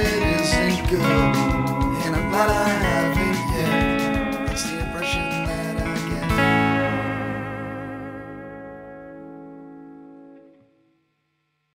it isn't good, and I'm glad I